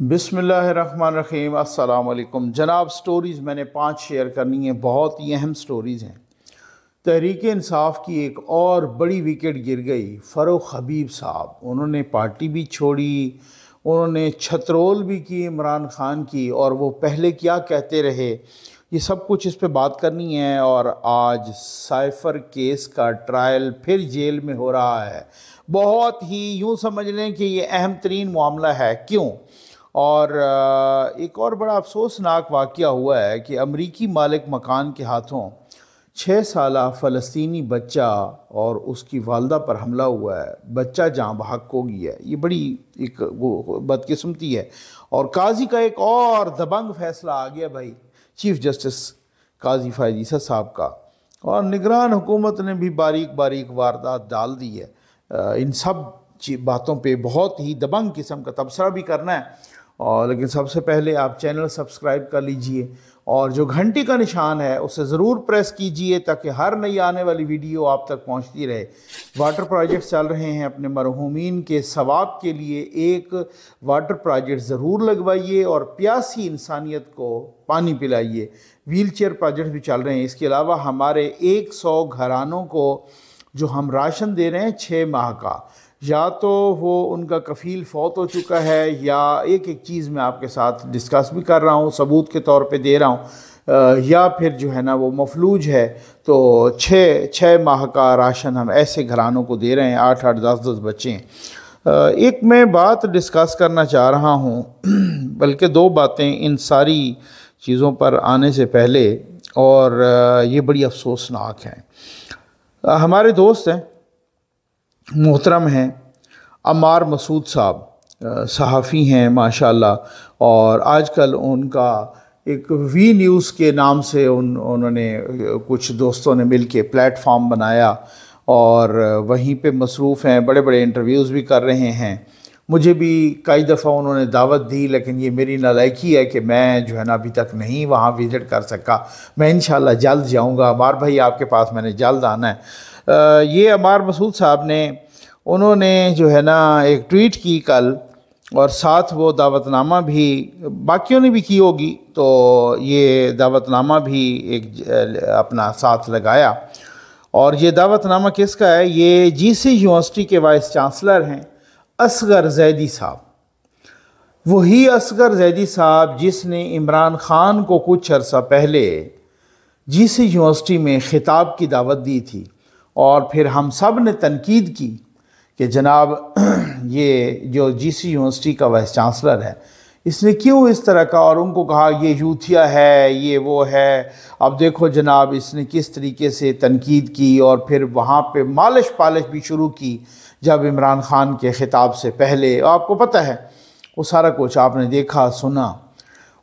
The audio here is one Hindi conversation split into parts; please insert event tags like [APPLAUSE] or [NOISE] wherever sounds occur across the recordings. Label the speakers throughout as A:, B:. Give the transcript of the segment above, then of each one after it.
A: बिसमीम अल्लाम जनाब स्टोरीज़ मैंने पाँच शेयर करनी है। बहुत ही अहम स्टोरीज़ हैं। तहरीक इंसाफ की एक और बड़ी विकेट गिर गई, फ़रोख हबीब साहब। उन्होंने पार्टी भी छोड़ी, उन्होंने छतरोल भी की, इमरान ख़ान की, और वो पहले क्या कहते रहे? ये सब कुछ इस पर बात करनी है, और आज साइफ़र केस का ट्रायल फिर जेल में हो रहा है। बहुत ही यूँ समझ लें कि ये अहम तरीन मामला है। क्यों? और एक और बड़ा अफसोसनाक वाक़ हुआ है कि अमरीकी मालिक मकान के हाथों छः साल फ़लस्तनी बच्चा और उसकी वालदा पर हमला हुआ है। बच्चा जहाँ बहक हो। गया है ये बड़ी एक वो बदकिस्मती है। और काजी का एक और दबंग फैसला आ गया भाई, चीफ़ जस्टिस काजी फ़ायजीसा साहब का। और निगरान हुकूमत ने भी बारीक बारीक वारदात डाल दी है। इन सब बातों पे बहुत ही दबंग किस्म का तबसरा भी करना है। और लेकिन सबसे पहले आप चैनल सब्सक्राइब कर लीजिए और जो घंटी का निशान है, उसे ज़रूर प्रेस कीजिए ताकि हर नई आने वाली वीडियो आप तक पहुँचती रहे। वाटर प्रोजेक्ट चल रहे हैं अपने मरहूमिन के सवाब के लिए एक वाटर प्रोजेक्ट ज़रूर लगवाइए और प्यासी इंसानियत को पानी पिलाइए। व्हील चेयर प्रोजेक्ट भी चल रहे हैं। इसके अलावा हमारे एक सौ घरानों को जो हम राशन दे रहे हैं छः माह का। या तो वो उनका कफ़ील फौत हो चुका है, या एक एक चीज़ मैं आपके साथ डिस्कस भी कर रहा हूँ, सबूत के तौर पे दे रहा हूँ। या फिर जो है ना वो मफलूज है तो छः छः माह का राशन हम ऐसे घरानों को दे रहे हैं, आठ आठ, दस दस बच्चे हैं। एक मैं बात डिस्कस करना चाह रहा हूँ, [CLEARS THROAT] बल्कि दो बातें इन सारी चीज़ों पर आने से पहले, और ये बड़ी अफसोसनाक हैं। हमारे दोस्त हैं मोहतरम हैं। अमार मसूद साहब सहाफ़ी हैं, माशाल्लाह। और आजकल उनका एक वी न्यूज़ के नाम से उन, उन्होंने कुछ दोस्तों ने मिल के प्लेटफॉर्म बनाया और वहीं पे मसरूफ़ हैं बड़े बड़े इंटरव्यूज़ भी कर रहे हैं। मुझे भी कई दफ़ा उन्होंने दावत दी, लेकिन ये मेरी नलायकी है कि मैं जो है ना, अभी तक नहीं वहाँ विज़िट कर सका। मैं इन जल्द जाऊँगा। अमार भाई, आपके पास मैंने जल्द आना है। ये अमार मसूद साहब ने, उन्होंने जो है ना, एक ट्वीट की कल, और साथ वो दावतनामा भी, बाकियों ने भी की होगी तो ये दावतनामा भी एक अपना साथ लगाया। और ये दावतनामा किसका है? ये जीसी यूनिवर्सिटी के वाइस चांसलर हैं, असगर जैदी साहब। वही असगर जैदी साहब जिसने इमरान ख़ान को कुछ अर्सा पहले जीसी यूनिवर्सिटी में ख़िताब की दावत दी थी और फिर हम सबने तनकीद की कि जनाब, [CLEARS THROAT] ये जो जीसी यूनिवर्सिटी का वाइस चांसलर है, इसने क्यों इस तरह का, और उनको कहा, ये यूथिया है, ये वो है। अब देखो जनाब, इसने किस तरीके से तनकीद की और फिर वहाँ पे मालिश पालिश भी शुरू की जब इमरान ख़ान के ख़िताब से पहले। आपको पता है, वो सारा कुछ आपने देखा, सुना।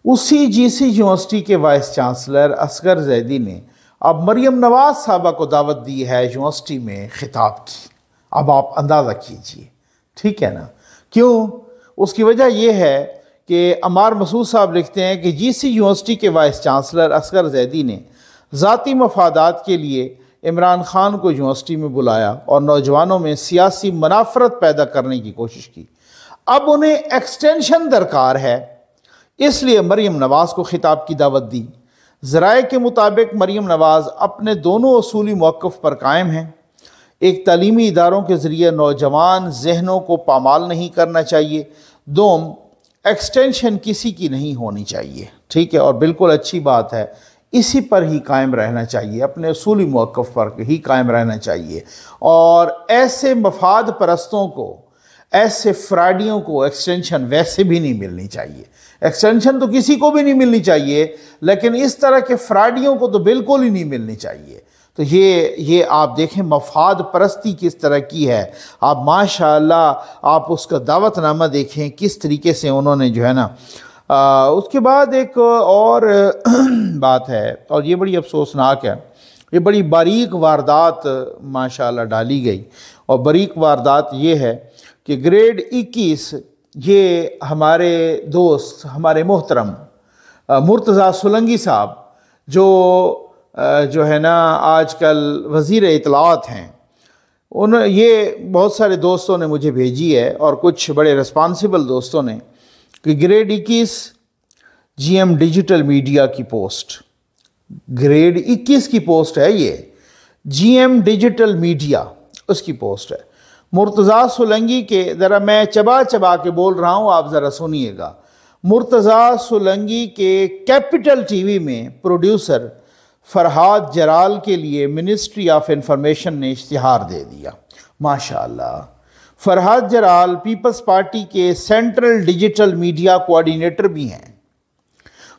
A: उसी जीसी यूनिवर्सिटी के वाइस चांसलर असगर जैदी ने अब मरियम नवाज़ साहबा को दावत दी है यूनिवर्सिटी में ख़िताब की। अब आप अंदाज़ा कीजिए। ठीक है ना? क्यों? उसकी वजह यह है कि अमार मसूद साहब लिखते हैं कि जीसी यूनिवर्सिटी के वाइस चांसलर असगर जैदी ने ज़ाती मफादात के लिए इमरान ख़ान को यूनिवर्सिटी में बुलाया और नौजवानों में सियासी मुनाफरत पैदा करने की कोशिश की। अब उन्हें एक्सटेंशन दरकार है, इसलिए मरीम नवाज़ को ख़िताब की दावत दी। ज़राए के मुताबिक मरीम नवाज़ अपने दोनों असूली मौक़ पर कायम हैं। एक तलीमी इदारों के ज़रिए नौजवान जहनों को पामाल नहीं करना चाहिए। दोम एक्सटेंशन किसी की नहीं होनी चाहिए। ठीक है, और बिल्कुल अच्छी बात है, इसी पर ही कायम रहना चाहिए, अपने असूली मौक़ पर ही कायम रहना चाहिए। और ऐसे मफाद परस्तों को, ऐसे फ्राडियों को एक्सटेंशन वैसे भी नहीं मिलनी चाहिए। एक्सटेंशन तो किसी को भी नहीं मिलनी चाहिए लेकिन इस तरह के फ्राडियों को तो बिल्कुल ही नहीं मिलनी चाहिए। तो ये ये आप देखें मफाद परस्ती किस तरह की है। आप माशाल्लाह आप उसका दावतनामा देखें किस तरीके से उन्होंने जो है ना आ, उसके बाद एक और [CLEARS THROAT] बात है और ये बड़ी अफसोसनाक है। ये बड़ी बारीक वारदात माशाल्लाह डाली गई। और बारीक वारदात ये है कि ग्रेड 21 ये हमारे दोस्त, हमारे मोहतरम मुर्तज़ा सुलंगी साहब, जो जो है ना, आजकल वज़ीर इतलात हैं, उन, ये बहुत सारे दोस्तों ने मुझे भेजी है और कुछ बड़े रिस्पॉन्सिबल दोस्तों ने कि ग्रेड 21 जीएम डिजिटल मीडिया की पोस्ट ग्रेड 21 की पोस्ट है ये। जीएम डिजिटल मीडिया उसकी पोस्ट है। मुर्तज़ा सुलंगी के, ज़रा मैं चबा चबा के बोल रहा हूँ, आप ज़रा सुनिएगा। मुर्तज़ा सुलंगी के कैपिटल टीवी में प्रोड्यूसर फरहाद जराल के लिए मिनिस्ट्री ऑफ़ इंफॉर्मेशन ने इश्तिहार दे दिया। माशाल्लाह। फरहाद जराल पीपल्स पार्टी के सेंट्रल डिजिटल मीडिया कोऑर्डिनेटर भी हैं।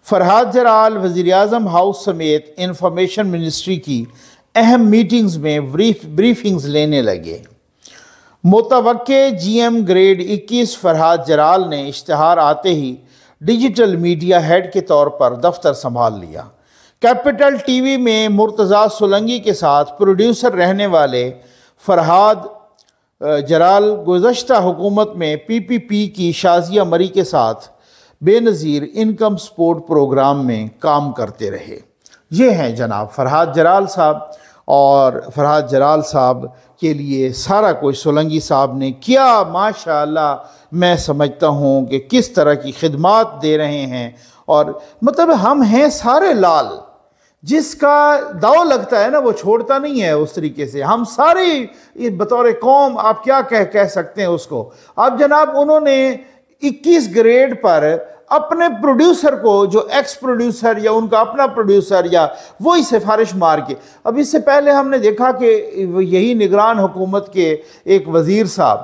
A: फरहाद जराल वज़ी अजम हाउस समेत इंफॉर्मेशन मिनिस्ट्री की अहम मीटिंग्स में ब्रीफ ब्रीफिंग्स लेने लगे। मुतव G M grade 21 Farhad Jaral ने इश्तहार आते ही डिजिटल मीडिया हेड के तौर पर दफ्तर संभाल लिया। कैपिटल टीवी में मुर्तज़ा सोलंगी के साथ प्रोड्यूसर रहने वाले फरहाद जराल गुज्त हुकूमत में पीपीपी की शाजिया मरी के साथ बेनज़ीर इनकम सपोर्ट प्रोग्राम में काम करते रहे। ये हैं जनाब फरहाद जराल साहब और फरहाद जलाल साहब के लिए सारा कुछ सोलंगी साहब ने किया। माशाल्लाह, मैं समझता हूँ कि किस तरह की खिदमत दे रहे हैं। और मतलब हम हैं सारे लाल, जिसका दाव लगता है ना, वो छोड़ता नहीं है उस तरीके से। हम सारे बतौर कौम, आप क्या कह कह सकते हैं उसको? अब जनाब, उन्होंने 21 ग्रेड पर अपने प्रोड्यूसर को, जो एक्स प्रोड्यूसर या उनका अपना प्रोड्यूसर या वही सिफारिश मार के। अब इससे पहले हमने देखा कि यही निगरान हुकूमत के एक वज़ीर साहब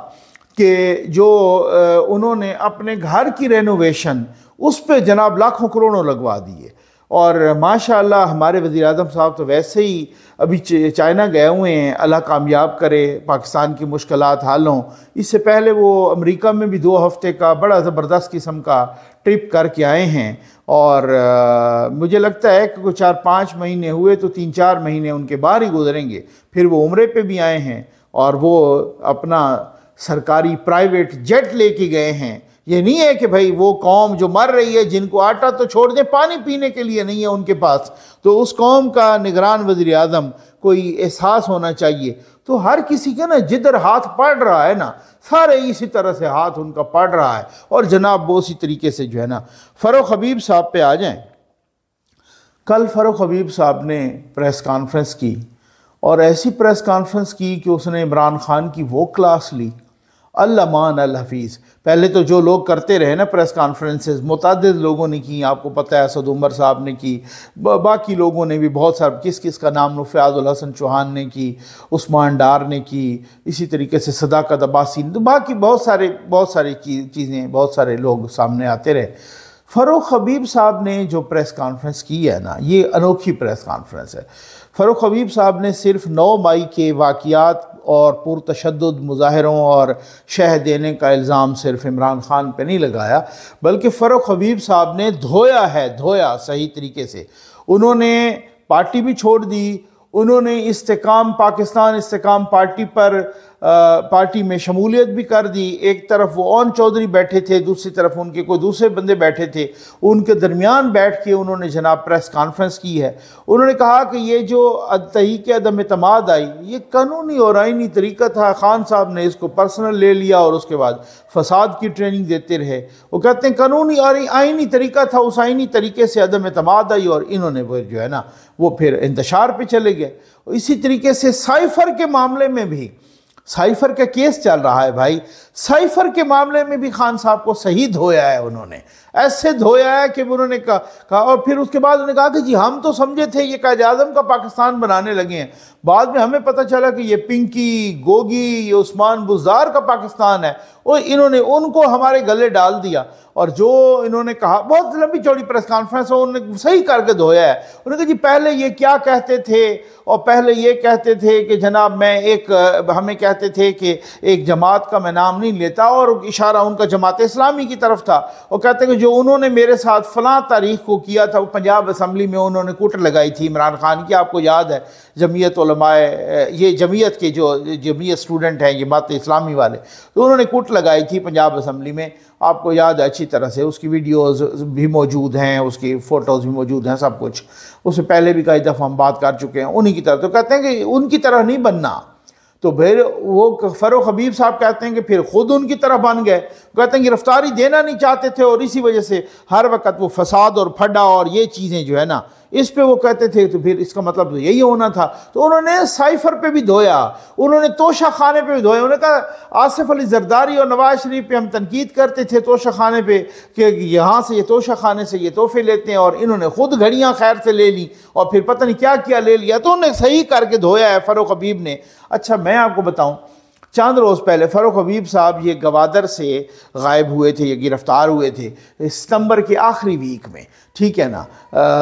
A: के, जो उन्होंने अपने घर की रेनोवेशन उस पर जनाब लाखों करोड़ों लगवा दिए। और माशाल्लाह हमारे वज़ी अजम साहब तो वैसे ही अभी चाइना गए हुए हैं अल्लाह कामयाब करे पाकिस्तान की मुश्किल हाल हों। इससे पहले वो अमेरिका में भी दो हफ़्ते का बड़ा ज़बरदस्त किस्म का ट्रिप करके आए हैं। और आ, मुझे लगता है कि कुछ चार पाँच महीने हुए तो तीन चार महीने उनके बाहर ही गुजरेंगे। फिर वो उम्र पर भी आए हैं और वो अपना सरकारी प्राइवेट जेट लेके गए हैं। ये नहीं है कि भाई वो कौम जो मर रही है, जिनको आटा तो छोड़ दें, पानी पीने के लिए नहीं है उनके पास तो उस कौम का निगरान वज़ी अजम कोई एहसास होना चाहिए। तो हर किसी का ना जिधर हाथ पड़ रहा है ना, सारे इसी तरह से हाथ उनका पड़ रहा है। और जनाब, वो उसी तरीके से जो है ना, फ़रोख हबीब साहब पे आ जाएँ। कल फ़रोख हबीब साहब ने प्रेस कॉन्फ्रेंस की, और ऐसी प्रेस कॉन्फ्रेंस की कि उसने इमरान खान की वो क्लास ली। अल्लामान अल हफीज़। पहले तो जो लोग करते रहे ना प्रेस कॉन्फ्रेंसेस मुतद लोगों ने की, आपको पता है असद उमर साहब ने की बाकी लोगों ने भी बहुत सारे, किस किस का नाम फ़याज़ुल हसन चौहान ने की, उस्मान डार ने की, इसी तरीके से सदाकत अब्बासी तो बाकी बहुत सारे, बहुत सारी चीज़ें, बहुत सारे लोग सामने आते रहे। फ़रोख हबीब साहब ने जो प्रेस कॉन्फ्रेंस की है ना, ये अनोखी प्रेस कॉन्फ्रेंस है। फ़रोख हबीब साहब ने सिर्फ़ नौ मई के वाक़ात और पुरतशद मुजाहरों और शह देने का इल्ज़ाम सिर्फ़ इमरान ख़ान पर नहीं लगाया, बल्कि फ़रुख हबीब साहब ने धोया है, धोया सही तरीके से। उन्होंने पार्टी भी छोड़ दी, उन्होंने इस्तेकाम, पाकिस्तान इस्तेकाम पार्टी पर पार्टी में शमूलियत भी कर दी। एक तरफ़ वो ओन चौधरी बैठे थे, दूसरी तरफ़ उनके कोई दूसरे बंदे बैठे थे। उनके दरमियान बैठ के उन्होंने जनाब प्रेस कॉन्फ्रेंस की है। उन्होंने कहा कि ये जो तहरीक अदम अतमाद आई, ये कानूनी और आइनी तरीका था। खान साहब ने इसको पर्सनल ले लिया और उसके बाद फसाद की ट्रेनिंग देते रहे। वो कहते हैं, कानूनी और आइनी तरीका था, उस आइनी तरीके से अदम अतमाद आई और इन्होंने वो जो है ना, वो फिर इंतशार पर चले गए। इसी तरीके से साइफर के मामले में भी साइफर का केस चल रहा है भाई। साइफर के मामले में भी खान साहब को सही धोया है उन्होंने। ऐसे धोया है कि उन्होंने कहा कहा, और फिर उसके बाद उन्होंने कहा कि जी, हम तो समझे थे ये कायद आज़म का पाकिस्तान बनाने लगे हैं। बाद में हमें पता चला कि ये पिंकी, गोगी, ये उस्मान बुजार का पाकिस्तान है। और इन्होंने, उनको हमारे गले डाल दिया। और जो इन्होंने कहा, बहुत लंबी चौड़ी प्रेस कॉन्फ्रेंस उन्होंने सही करके धोया है। उन्होंने कहा, जी, पहले ये क्या कहते थे? और पहले ये कहते थे कि जनाब, मैं एक, हमें कहते थे कि एक जमात का मैं नाम नहीं लेता और इशारा उनका जमात इस्लामी की तरफ़ था। और कहते हैं कि जो उन्होंने मेरे साथ फ़लाँ तारीख को किया था पंजाब असम्बली में उन्होंने कुट लगाई थी। इमरान खान की आपको याद है, जमीयत ये जमीयत के जो, जमीयत स्टूडेंट हैं जमात इस्लामी वाले तो उन्होंने कुट लगाई थी पंजाब असम्बली में। आपको याद है, अच्छी तरह से उसकी वीडियोज़ भी मौजूद हैं, उसकी फ़ोटोज़ भी मौजूद हैं, सब कुछ। उससे पहले भी कई दफ़ा हम बात कर चुके हैं उन्हीं की तरह तो कहते हैं कि उनकी तरह नहीं बनना। तो फिर वो फ़रोख हबीब साहब कहते हैं कि फिर खुद उनकी तरफ़ बन गए। कहते हैं गिरफ्तारी देना नहीं चाहते थे और इसी वजह से हर वक्त वो फसाद और फड्डा और ये चीज़ें जो है ना इस पे वो कहते थे तो फिर इसका मतलब तो यही होना था। तो उन्होंने साइफर पे भी धोया, उन्होंने तोशा खाने पे भी धोया। उन्होंने कहा, आसिफ अली जरदारी और नवाज़ शरीफ पे हम तनकीद करते थे तोशा खाने पे कि यहाँ से ये तोशा खाने से ये तोहफे लेते हैं और इन्होंने खुद घड़ियाँ खैर से ले ली और फिर पता नहीं क्या क्या, ले लिया। तो उन्होंने सही करके धोया है, फ़रोख हबीब ने। अच्छा मैं आपको बताऊँ चंद रोज़ पहले फ़ारूक हबीब साहब ये गवादर से गायब हुए थे, ये गिरफ़्तार हुए थे, सितंबर के आखिरी वीक में, ठीक है ना?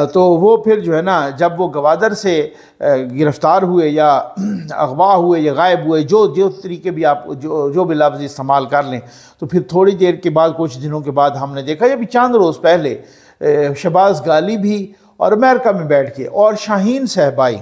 A: तो वो फिर जो है ना, जब वो गवादर से गिरफ़्तार हुए या [CLEARS THROAT] अगवा हुए या गायब हुए, जो जो तरीके भी आप, जो जो भी लफ्ज़ इस्तेमाल कर लें तो फिर थोड़ी देर के बाद, कुछ दिनों के बाद हमने देखा, ये भी चंद रोज़ पहले शबाज गाली भी और अमेरिका में बैठ के, और शाहीन सहबाई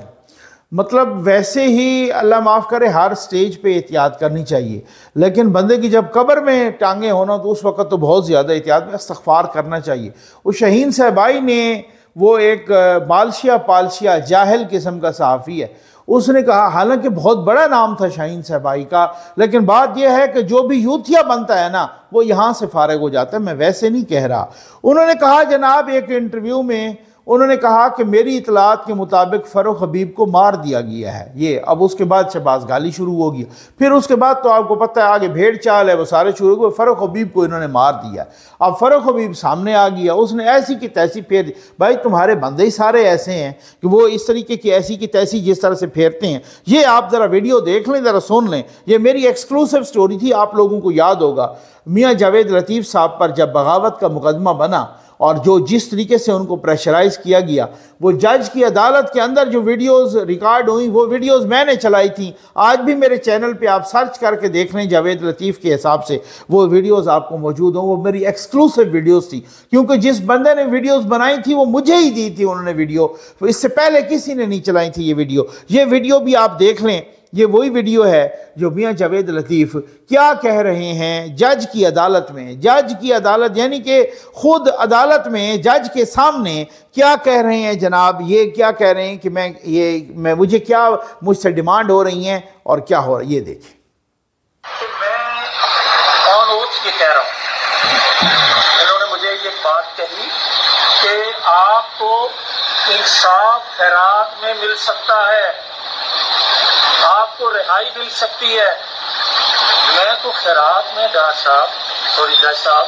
A: मतलब वैसे ही अल्लाह माफ़ करे, हर स्टेज पे एहतियात करनी चाहिए। लेकिन बंदे की जब कब्र में टांगे होना तो उस वक्त तो बहुत ज़्यादा एहतियात में इस्तफ़ार करना चाहिए। उस शहीन सहबाई ने वो एक बालशिया पालशिया जाहिल किस्म का सहाफ़ी है। उसने कहा, हालाँकि बहुत बड़ा नाम था शाहीन सहबाई का, लेकिन बात यह है कि जो भी यूथिया बनता है ना, वो यहाँ से फारग हो जाता है। मैं वैसे नहीं कह रहा। उन्होंने कहा, जनाब, एक इंटरव्यू में उन्होंने कहा कि मेरी इतलात के मुताबिक फ़रोख हबीब को मार दिया गया है। ये, अब उसके बाद शबाज गाली शुरू हो गया फिर उसके बाद तो आपको पता है, आगे भेड़ चाल है, वो सारे शुरू हुए फ़रोख हबीब को इन्होंने मार दिया। अब फ़रोख हबीब सामने आ गया, उसने ऐसी की तैसी फेर दी। भाई, तुम्हारे बंदे ही सारे ऐसे हैं कि वो इस तरीके की, ऐसी की तैसी जिस तरह से फेरते हैं। ये आप ज़रा वीडियो देख लें, ज़रा सुन लें। ये मेरी एक्सक्लूसिव स्टोरी थी, आप लोगों को याद होगा। मियाँ जावेद लतीफ़ साहब पर जब बगावत का मुकदमा बना और जो जिस तरीके से उनको प्रेशराइज किया गया, वो जज की अदालत के अंदर जो वीडियोस रिकॉर्ड हुई, वो वीडियोस मैंने चलाई थी। आज भी मेरे चैनल पे आप सर्च करके देख लें जावेद लतीफ़ के हिसाब से, वो वीडियोस आपको मौजूद हों। वो मेरी एक्सक्लूसिव वीडियोस थी। क्योंकि जिस बंदे ने वीडियोस बनाई थी, वो मुझे ही दी थी उन्होंने वीडियो इससे पहले किसी ने नहीं चलाई थी ये वीडियो ये वीडियो भी आप देख लें ये वही वीडियो है जो मियाँ जावेद लतीफ़ क्या कह रहे हैं जज की अदालत में। जज की अदालत यानी कि खुद अदालत में, जज के सामने क्या कह रहे हैं जनाब? ये क्या कह रहे हैं कि मैं, ये, मैं, मुझे क्या, मुझसे डिमांड हो रही हैं और क्या हो रहा ये देखिए।
B: तो रहा मुझे ये बात कही आपको इंसाफ खैरात में मिल सकता है। आपको रिहाई मिल सकती है। मैं तो खैरात में डॉक्टर साहब सॉरी जज साहब,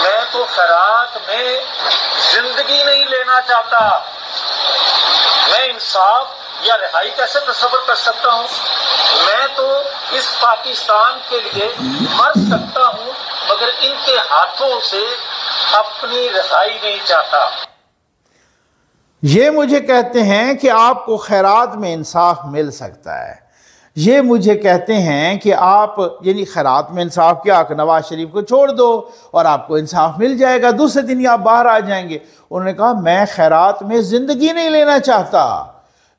B: मैं तो खैरात में ज़िंदगी नहीं लेना चाहता। मैं इंसाफ या रिहाई कैसे तस्वर कर सकता हूँ? मैं तो इस पाकिस्तान के लिए मर सकता हूँ, मगर इनके हाथों से अपनी रिहाई नहीं चाहता।
A: ये मुझे कहते हैं कि आपको खैरात में इंसाफ मिल सकता है। ये मुझे कहते हैं कि आप, यानी खैरात में इंसाफ क्या, कि नवाज़ शरीफ को छोड़ दो और आपको इंसाफ मिल जाएगा, दूसरे दिन ही आप बाहर आ जाएँगे। उन्होंने कहा, मैं खैरात में ज़िंदगी नहीं लेना चाहता।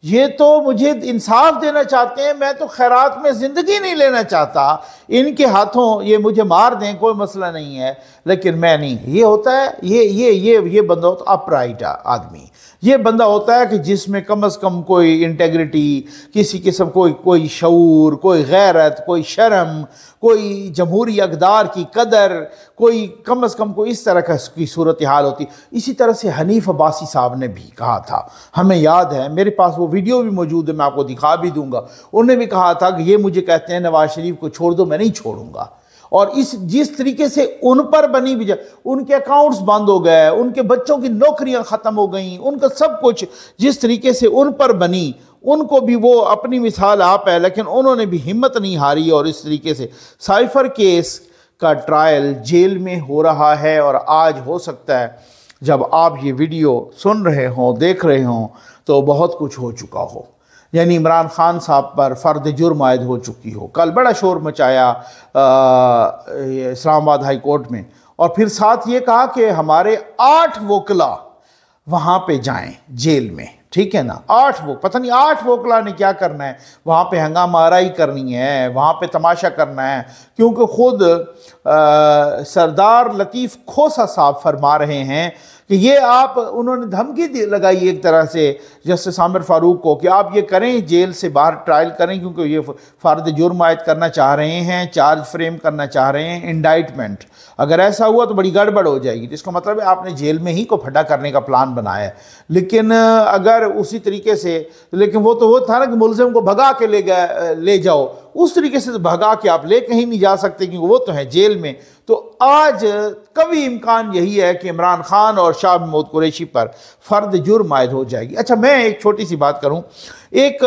A: ये तो मुझे इंसाफ देना चाहते हैं, मैं तो खैरात में ज़िंदगी नहीं लेना चाहता। इनके हाथों ये मुझे मार दें, कोई मसला नहीं है। लेकिन मैं नहीं, ये होता है, ये ये ये ये बंदा होता अपराइट आदमी। ये बंदा होता है कि जिसमें कम अज़ कम कोई इंटेग्रिटी किसी किस्म कोई कोई शूर कोई गैरत, कोई शर्म, कोई जमहूरी अकदार की कदर, कोई कम अज़ कम कोई इस तरह का की सूरत हाल होती। इसी तरह से हनीफ अब्बासी साहब ने भी कहा था। हमें याद है, मेरे पास वो वीडियो भी मौजूद है, मैं आपको दिखा भी दूँगा। उन्होंने भी कहा था कि ये मुझे कहते हैं, नवाज़ शरीफ को छोड़ दो, मैं नहीं छोड़ूँगा। और इस, जिस तरीके से उन पर बनी भी उनके अकाउंट्स बंद हो गए, उनके बच्चों की नौकरियाँ ख़त्म हो गई, उनका सब कुछ जिस तरीके से उन पर बनी, उनको भी वो अपनी मिसाल आप है, लेकिन उन्होंने भी हिम्मत नहीं हारी और इस तरीके से साइफर केस का ट्रायल जेल में हो रहा है और आज हो सकता है, जब आप ये वीडियो सुन रहे हों, देख रहे हों तो बहुत कुछ हो चुका हो। यानी इमरान खान साहब पर फ़र्द जुर्म आयद हो चुकी हो। कल बड़ा शोर मचाया इस्लामाबाद हाई कोर्ट में। और फिर साथ ये कहा कि हमारे आठ वकला वहाँ पे जाएँ जेल में। ठीक है ना? आठ वो, पता नहीं आठ वोकला ने क्या करना है? वहाँ पे हंगामाराई करनी है, वहाँ पे तमाशा करना है। क्योंकि ख़ुद सरदार लतीफ़ खोसा साहब फरमा रहे हैं कि ये आप, उन्होंने धमकी लगाई एक तरह से जस्टिस आमिर फारूक को कि आप ये करें, जेल से बाहर ट्रायल करें, क्योंकि ये फारद जुर्म आयद करना चाह रहे हैं चार्ज फ्रेम करना चाह रहे हैं इंडाइटमेंट अगर ऐसा हुआ तो बड़ी गड़बड़ हो जाएगी। जिसका मतलब है आपने जेल में ही को फटा करने का प्लान बनाया है। लेकिन अगर उसी तरीके से, लेकिन वो तो वो था ना कि मुलजिम को भगा के ले गए ले जाओ। उस तरीके से तो भगा के आप ले कहीं नहीं जा सकते क्योंकि वो तो है जेल में। तो आज कभी इम्कान यही है कि इमरान खान और शाह महमूद कुरैशी पर फ़र्द जुर्म आयद हो जाएगी। अच्छा मैं एक छोटी सी बात करूँ। एक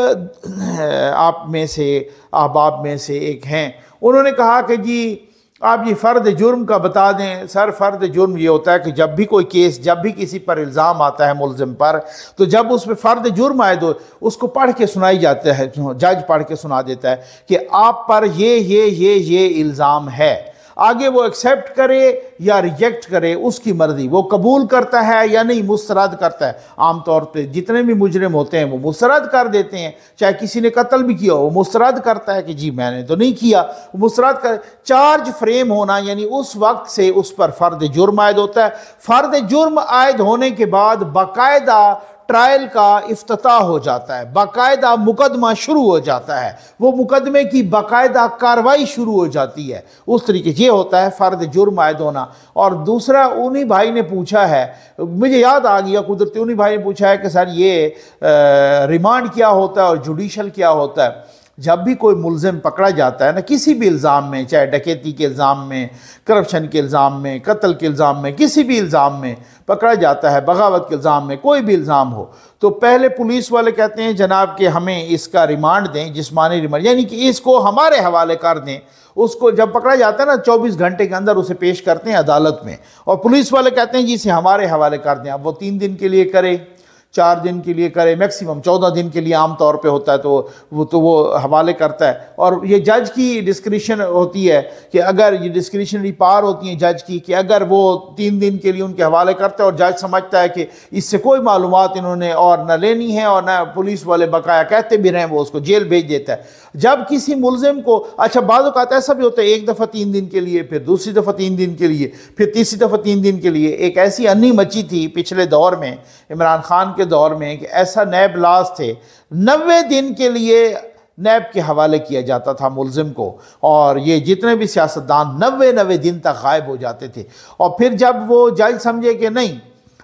A: आप में से आप में से एक हैं। उन्होंने कहा कि जी आप ये फ़र्द जुर्म का बता दें, सर, फ़र्द जुर्म ये होता है कि जब भी कोई केस, जब भी किसी पर इल्ज़ाम आता है मुलजम पर तो जब उस पर फ़र्द जुर्म आए तो उसको पढ़ के सुनाई जाता है, जज पढ़ के सुना देता है कि आप पर ये ये ये ये इल्ज़ाम है। आगे वो एक्सेप्ट करे या रिजेक्ट करे, उसकी मर्ज़ी। वो कबूल करता है या नहीं, मुस्तरद करता है। आमतौर पे जितने भी मुजरम होते हैं, वो मुस्तरद कर देते हैं। चाहे किसी ने कत्ल भी किया वो मुस्तरद करता है कि जी, मैंने तो नहीं किया। वो मुस्तरद कर चार्ज फ्रेम होना, यानी उस वक्त से उस पर फ़र्द जुर्म आयद होता है। फ़र्द जुर्म आयद होने के बाद बाकायदा ट्रायल का अफ्ताह हो जाता है, बाकायदा मुकदमा शुरू हो जाता है। वो मुकदमे की बाकायदा कार्रवाई शुरू हो जाती है। उस तरीके ये होता है, फ़र्द जुर्म आयद होना। और दूसरा, उन्हीं भाई ने पूछा है, मुझे याद आ गया, कुदरती उन्हीं भाई ने पूछा है कि सर ये रिमांड क्या होता है और जुडिशल क्या होता है? जब भी कोई मुलजिम पकड़ा जाता है ना, किसी भी इल्ज़ाम में, चाहे डकैती के इल्ज़ाम में, करप्शन के इल्ज़ाम में, कत्ल के इल्ज़ाम में, किसी भी इल्ज़ाम में पकड़ा जाता है, बगावत के इल्ज़ाम में, कोई भी इल्ज़ाम हो तो पहले पुलिस वाले कहते हैं, जनाब कि हमें इसका रिमांड दें, जिसमानी रिमांड, यानी कि इसको हमारे हवाले कर दें। उसको जब पकड़ा जाता है ना 24 घंटे के अंदर उसे पेश करते हैं अदालत में। और पुलिस वाले कहते हैं, जी, इसे हमारे हवाले कर दें, अब वो तीन दिन के लिए करें। चार दिन के लिए करे मैक्सिमम चौदह दिन के लिए आम तौर पे होता है तो वो तो वो हवाले करता है। और ये जज की डिस्क्रिशन होती है कि अगर ये डिस्क्रिशनरी पार होती है जज की, कि अगर वो तीन दिन के लिए उनके हवाले करता है और जज समझता है कि इससे कोई मालूम इन्होंने और न लेनी है और न पुलिस वाले बकाया कहते भी रहें, वो उसको जेल भेज देता है। जब किसी मुलजिम को अच्छा बाद ऐसा भी होता है, एक दफ़ा तीन दिन के लिए, फिर दूसरी दफ़ा तीन दिन के लिए, फिर तीसरी दफ़ा तीन दिन के लिए, एक ऐसी अन्नी मची थी पिछले दौर में, इमरान खान के दौर में कि ऐसा नैब लाज थे नबे दिन के लिए नैब के हवाले किया जाता था मुलजिम को, और ये जितने भी सियासतदान नबे नबे दिन तक गायब हो जाते थे। और फिर जब वो जज समझे कि नहीं,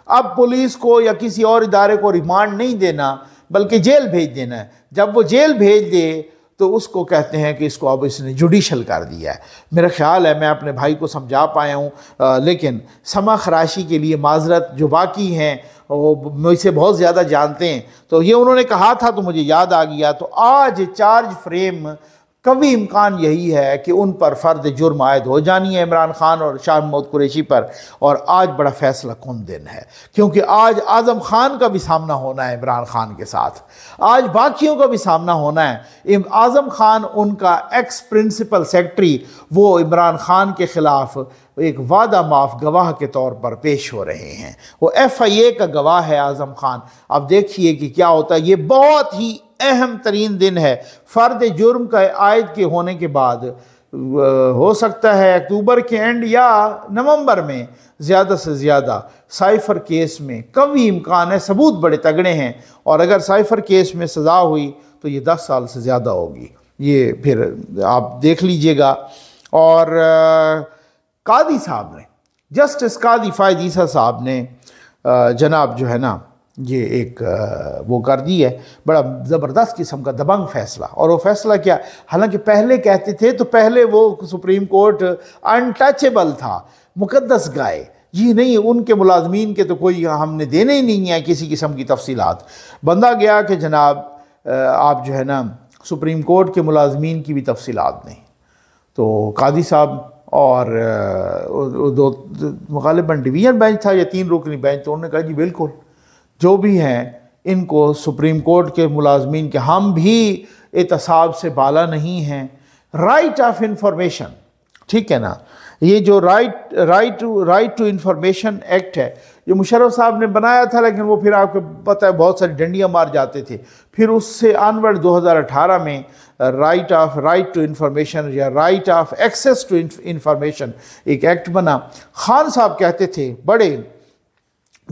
A: अब पुलिस को या किसी और इदारे को रिमांड नहीं देना, बल्कि जेल भेज देना है। जब वो जेल भेज दे तो उसको कहते हैं कि इसको अब इसने जुडिशल कर दिया है। मेरा ख्याल है, मैं अपने भाई को समझा पाया हूँ लेकिन समा खराशी के लिए माजरत जो बाकी हैं वो मुझसे बहुत ज़्यादा जानते हैं। तो ये उन्होंने कहा था तो मुझे याद आ गया। तो आज चार्ज फ्रेम कभी इम्कान यही है कि उन पर फ़र्द जुर्म आयद हो जानी है इमरान खान और शाह महमूद कुरैशी पर। और आज बड़ा फैसला कौन दिन है? क्योंकि आज आज़म खान का भी सामना होना है इमरान खान के साथ। आज बाकियों का भी सामना होना है। आज़म खान, उनका एक्स प्रिंसिपल सेक्रेटरी वो इमरान खान के ख़िलाफ़ एक वादा माफ़ गवाह के तौर पर पेश हो रहे हैं। वो एफ़ आई ए का गवाह है आज़म खान। अब देखिए कि क्या होता है। ये बहुत ही अहम तरीन दिन है। फ़र्द जुर्म का आयद के होने के बाद हो सकता है अक्टूबर के एंड या नवंबर में ज़्यादा से ज़्यादा साइफ़र केस में कभी इम्कान है। सबूत बड़े तगड़े हैं। और अगर साइफ़र केस में सज़ा हुई तो ये दस साल से ज़्यादा होगी। ये फिर आप देख लीजिएगा। और कादी साहब ने, जस्टिस कादी फ़ायदीसा साहब ने जनाब जो है ना, ये एक वो कर दी है। बड़ा ज़बरदस्त किस्म का दबंग फैसला। और वो फैसला क्या, हालाँकि पहले कहते थे तो पहले वो सुप्रीम कोर्ट अनटचेबल था, मुकद्दस गाय। जी नहीं उनके मुलाजमीन के तो कोई हमने देने ही नहीं है किसी किस्म की तफसीलात। बंदा गया कि जनाब आप जो है ना, सुप्रीम कोर्ट के मुलाजमीन की भी तफसीलात नहीं। तो कादी साहब और दो मुखालिफन डिवीज़न बेंच था, या तीन रुकनी बेंच तो उन्होंने कहा, जी, बिल्कुल, जो भी हैं, इनको सुप्रीम कोर्ट के मुलाजमीन के, हम भी एहतसाब से बाला नहीं हैं। राइट ऑफ़ इंफॉर्मेशन ठीक है ना? ये जो right right to right to information act है ये मुशरफ साहब ने बनाया था, लेकिन वो फिर आपको पता है, बहुत सारी डंडियाँ मार जाते थे। फिर उससे अनवर्ड 2018 में right of right to information या right of access to information एक एक्ट बना। खान साहब कहते थे, बड़े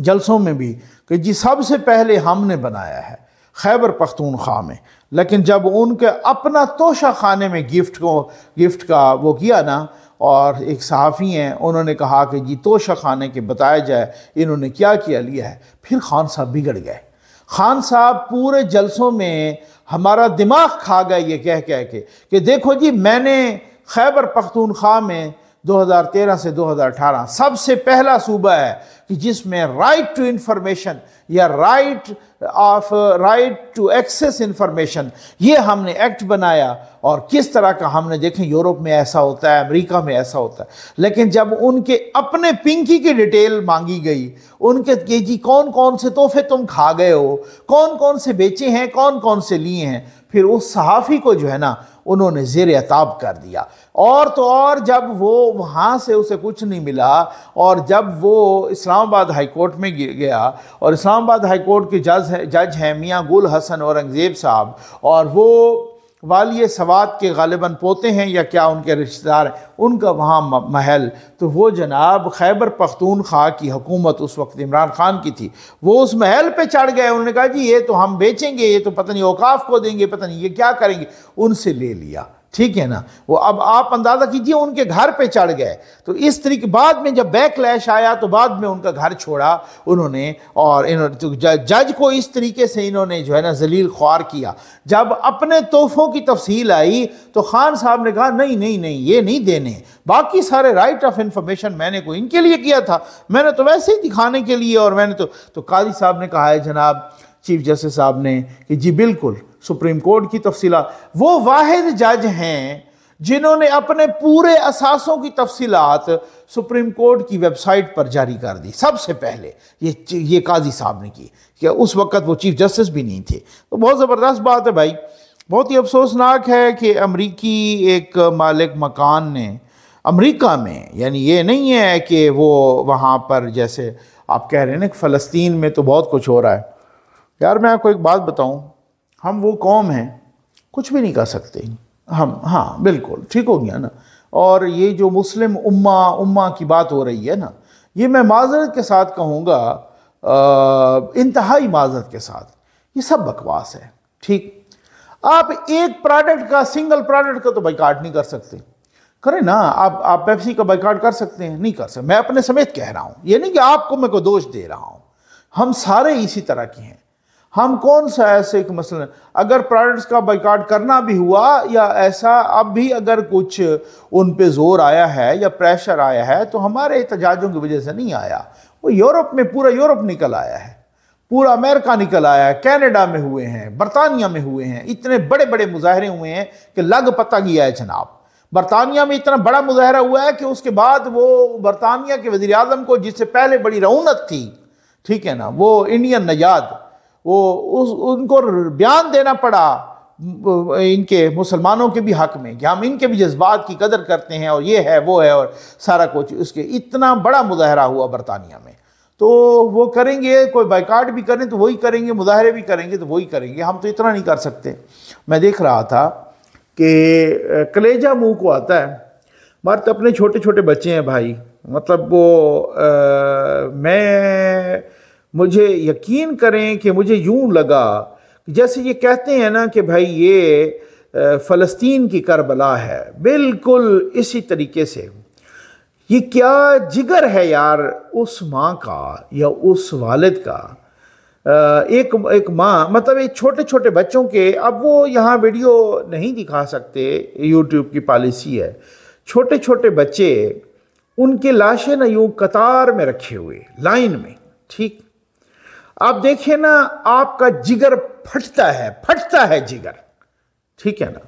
A: जलसों में भी, कि जी सबसे पहले हमने बनाया है, खैबर पख्तूनख्वा में। लेकिन जब उनके अपना तोशा खाने में गिफ्ट को गिफ्ट का वो किया ना और एक सहाफ़ी हैं, उन्होंने कहा कि जी तोशा खाने के बताया जाए, इन्होंने क्या किया, लिया है। फिर खान साहब बिगड़ गए। खान साहब पूरे जलसों में हमारा दिमाग खा गए ये कह कह के कि देखो जी, मैंने खैबर पख्तूनख्वा में 2013 से 2018 सबसे पहला सूबा है कि जिसमें राइट टू इंफॉर्मेशन या right of right to access information ये हमने एक्ट बनाया और किस तरह का हमने देखें, यूरोप में ऐसा होता है, अमेरिका में ऐसा होता है। लेकिन जब उनके अपने पिंकी की डिटेल मांगी गई, उनके के जी कौन कौन से तोहफे तुम खा गए हो कौन कौन से बेचे हैं कौन कौन से लिए हैं, फिर उस सहाफ़ी को जो है ना उन्होंने जेर अताब कर दिया। और तो और जब वो वहाँ से उसे कुछ नहीं मिला, और जब वो इस्लामाबाद हाई कोर्ट में गया, और इस्लामाबाद हाई कोर्ट के जज है, जज हैं मियाँ गुल हसन औरंगज़ेब साहब, और वो वाली सवात के गालिबा पोते हैं या क्या उनके रिश्तेदार हैं? उनका वहाँ महल। तो वो जनाब खैबर पख्तून खा की हुकूमत उस वक्त इमरान खान की थी। वो उस महल पे चढ़ गए। उन्होंने कहा, जी, ये तो हम बेचेंगे, ये तो पता नहीं औकाफ को देंगे, पता नहीं ये क्या करेंगे? उनसे ले लिया। ठीक है ना? वो अब आप अंदाज़ा कीजिए, उनके घर पे चढ़ गए। तो इस तरीके, बाद में जब बैक लैश आया तो बाद में उनका घर छोड़ा उन्होंने, और इन्होंने तो जज को इस तरीके से इन्होंने जो है ना, जलील ख्वार किया। जब अपने तोहफ़ों की तफसील आई तो खान साहब ने कहा, नहीं नहीं नहीं, ये नहीं देने। बाकी सारे राइट ऑफ़ इंफॉर्मेशन मैंने को इनके लिए किया था। मैंने तो वैसे ही दिखाने के लिए, और मैंने तो तो काजी साहब ने कहा, है जनाब, चीफ जस्टिस साहब ने कि जी, बिल्कुल सुप्रीम कोर्ट की तफसीला। वो वाहिद जज हैं जिन्होंने अपने पूरे असासों की तफसीलात सुप्रीम कोर्ट की वेबसाइट पर जारी कर दी। सबसे पहले, ये ये काजी साहब ने की कि उस वक्त वो चीफ जस्टिस भी नहीं थे। तो बहुत ज़बरदस्त बात है भाई। बहुत ही अफसोसनाक है कि अमरीकी एक मालिक मकान ने अमेरिका में, यानी ये नहीं है कि वो वहाँ पर जैसे आप कह रहे हैं ना फ़लस्तीन में तो बहुत कुछ हो रहा है। यार मैं आपको एक बात बताऊँ हम वो कौम हैं, कुछ भी नहीं कर सकते। हम हाँ बिल्कुल, ठीक हो गया ना। और ये जो मुस्लिम उम्मा उम्मा की बात हो रही है ना, ये मैं माजरत के साथ कहूँगा इंतहाई माजरत के साथ। ये सब बकवास है, ठीक। आप एक प्रोडक्ट का सिंगल प्रोडक्ट का तो बाइकाट नहीं कर सकते। करें ना, आप आप पेप्सी का बाइकाट कर सकते हैं, नहीं कर सकते। मैं अपने समेत कह रहा हूँ, ये नहीं कि आपको मैं को दोष दे रहा हूँ। हम सारे इसी तरह के हैं। हम कौन सा ऐसे एक मसला अगर प्रोडक्ट्स का बाइकाट करना भी हुआ या ऐसा अब भी अगर कुछ उन पे ज़ोर आया है या प्रेशर आया है तो हमारे एहतजाजों की वजह से नहीं आया। वो यूरोप में, पूरा यूरोप निकल आया है। पूरा अमेरिका निकल आया है, कैनेडा में हुए हैं, बरतानिया में हुए हैं। इतने बड़े बड़े मुजाहरे हुए हैं कि लग पता गया है जनाब। बरतानिया में इतना बड़ा मुजाहरा हुआ है कि उसके बाद वो बरतानिया के वजी अजम को, जिससे पहले बड़ी रौनत थी, ठीक है ना, वो इंडियन नजाद वो उस उनको बयान देना पड़ा इनके मुसलमानों के भी हक में कि हम इनके भी जज्बात की कदर करते हैं और ये है वो है और सारा कुछ। उसके इतना बड़ा मुजाहरा हुआ बरतानिया में। तो वो करेंगे कोई बाइकाट भी करें तो वही करेंगे मुजाहरे भी करेंगे तो वही करेंगे। हम तो इतना नहीं कर सकते। मैं देख रहा था कि कलेजा मुँह को आता है। हमारे तो अपने छोटे छोटे बच्चे हैं भाई। मतलब वो आ, मैं मुझे यकीन करें कि मुझे यूँ लगा जैसे ये कहते हैं ना कि भाई ये फ़लस्तीन की करबला है। बिल्कुल इसी तरीके से। ये क्या जिगर है यार उस माँ का या उस वालिद का? एक एक माँ मतलब एक छोटे छोटे बच्चों के, अब वो यहाँ वीडियो नहीं दिखा सकते, यूट्यूब की पॉलिसी है। छोटे छोटे बच्चे, उनके लाशें ना यूँ कतार में रखे हुए, लाइन में, ठीक? आप देखिए ना, आपका जिगर फटता है फटता है जिगर। ठीक है ना?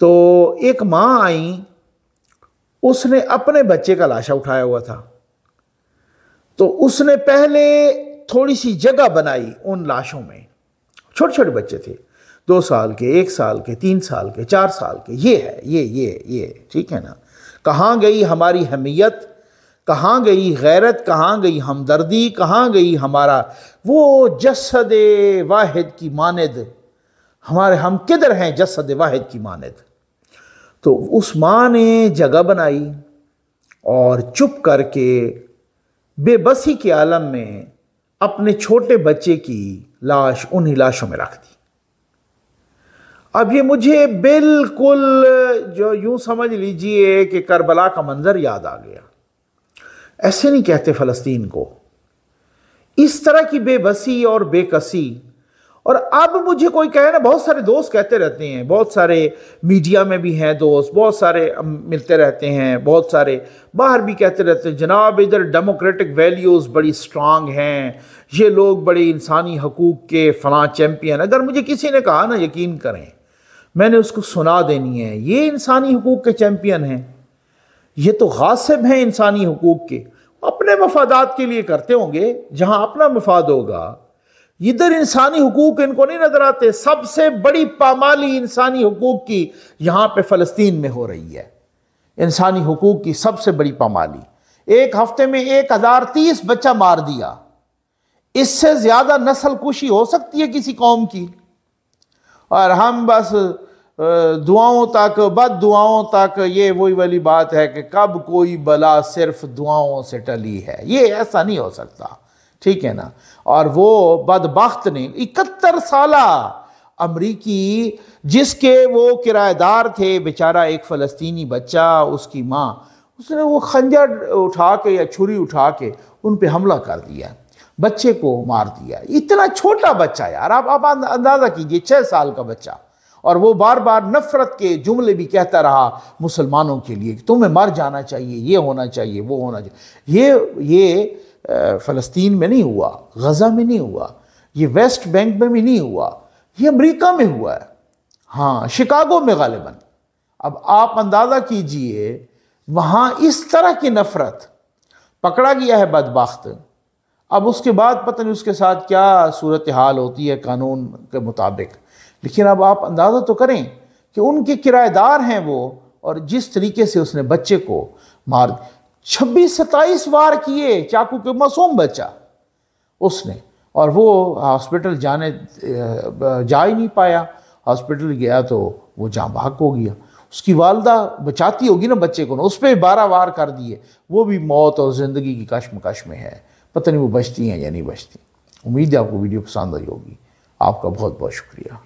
A: तो एक माँ आई, उसने अपने बच्चे का लाशा उठाया हुआ था। तो उसने पहले थोड़ी सी जगह बनाई उन लाशों में। छोटे छोटे बच्चे थे। दो साल के, एक साल के, तीन साल के, चार साल के। ये है, ये ये ये। ठीक है ना? कहाँ गई हमारी हमीयत? कहाँ गई गैरत, कहाँ गई हमदर्दी, कहाँ गई हमारा वो जसद वाहिद की मानद। हमारे हम किधर हैं जसद वाहिद की मानद? तो उस माँ ने जगह बनाई और चुप करके बेबसी के आलम में अपने छोटे बच्चे की लाश उन्हीं लाशों में रख दी। अब ये मुझे बिल्कुल जो यूँ समझ लीजिए कि करबला का मंजर याद आ गया। ऐसे नहीं कहते फ़लस्तीन को। इस तरह की बेबसी और बेकसी। और अब मुझे कोई कहे ना, बहुत सारे दोस्त कहते रहते हैं, बहुत सारे मीडिया में भी हैं दोस्त, बहुत सारे मिलते रहते हैं, बहुत सारे बाहर भी कहते रहते हैं, जनाब, इधर डेमोक्रेटिक वैल्यूज़ बड़ी स्ट्रांग हैं, ये लोग बड़े इंसानी हकूक़ के फलां चैम्पियन अगर मुझे किसी ने कहा ना, यकीन करें, मैंने उसको सुना देनी है। ये इंसानी हकूक़ के चैम्पियन हैं। ये तो गासिब हैं इंसानी हकूक़ के। अपने मफादात के लिए करते होंगे, जहाँ अपना मफाद होगा। इधर इंसानी हकूक इनको नहीं नज़र आते, सबसे बड़ी पामाली इंसानी हकूक की यहाँ पे फ़लस्तीन में हो रही है। इंसानी हकूक की सबसे बड़ी पामाली। एक हफ़्ते में एक हज़ार तीस बच्चा मार दिया। इससे ज़्यादा नस्ल कुशी हो सकती है किसी कौम की। और हम बस दुआओं तक, बद दुआओं तक ये वही वाली बात है कि कब कोई बला सिर्फ़ दुआओं से टली है। ये ऐसा नहीं हो सकता। ठीक है ना? और वो बदबख्त ने इकहत्तर साल अमरीकी जिसके वो किराएदार थे, बेचारा एक फ़लस्तीनी बच्चा, उसकी माँ, उसने वो खंजर उठा के या छुरी उठा के उन पर हमला कर दिया, बच्चे को मार दिया। इतना छोटा बच्चा यार, आप आप अंदाज़ा कीजिए छः साल का बच्चा। और वो बार बार नफ़रत के जुमले भी कहता रहा, मुसलमानों के लिए तुम्हें मर जाना चाहिए, ये होना चाहिए, वो होना चाहिए। ये ये फ़लस्तीन में नहीं हुआ, गज़ा में नहीं हुआ, ये वेस्ट बैंक में भी नहीं हुआ, ये अमेरिका में हुआ है। हाँ शिकागो में गालिबा। अब आप अंदाज़ा कीजिए, वहाँ इस तरह की नफ़रत पकड़ा गया है बदबख्त। अब उसके बाद पता नहीं उसके साथ क्या सूरत हाल होती है कानून के मुताबिक। लेकिन अब आप अंदाज़ा तो करें कि उनके किराएदार हैं वो, और जिस तरीके से उसने बच्चे को मार, छब्बीस सत्ताईस वार किए, चाकू के मासूम बच्चा उसने, और वो हॉस्पिटल जाने जा ही नहीं पाया। हॉस्पिटल गया तो वो जहाँ भाग हो गया। उसकी वालदा बचाती होगी ना बच्चे को ना, उस पर बारह वार कर दिए। वो भी मौत और ज़िंदगी की कश्मकश में है। पता नहीं वो बचती हैं या नहीं बचती। उम्मीद है आपको वीडियो पसंद आई होगी। आपका बहुत बहुत शुक्रिया।